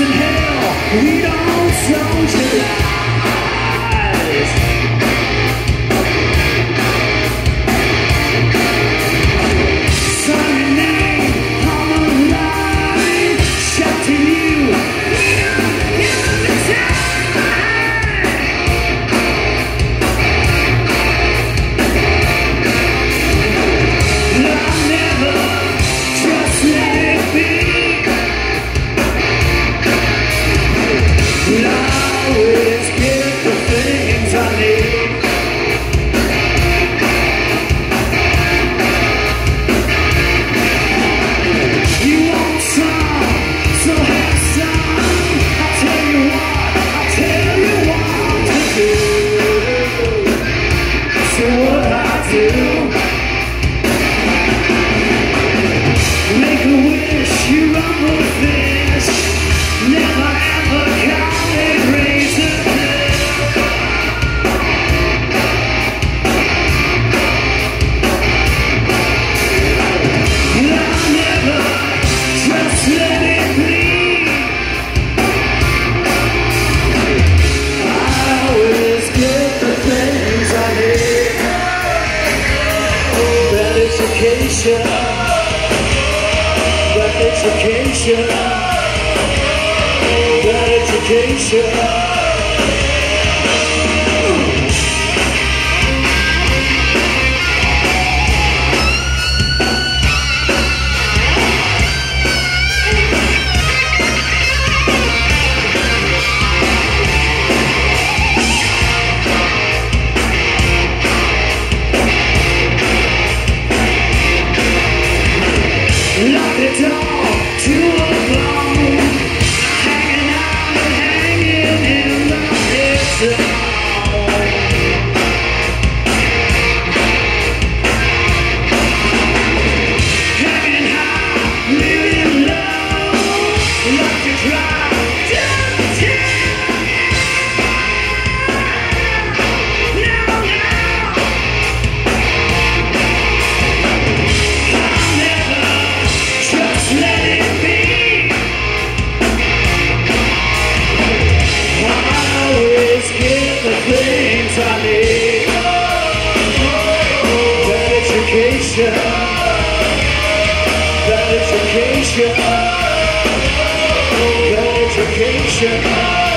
in hell. We education, that education, that education. education, that education, that education.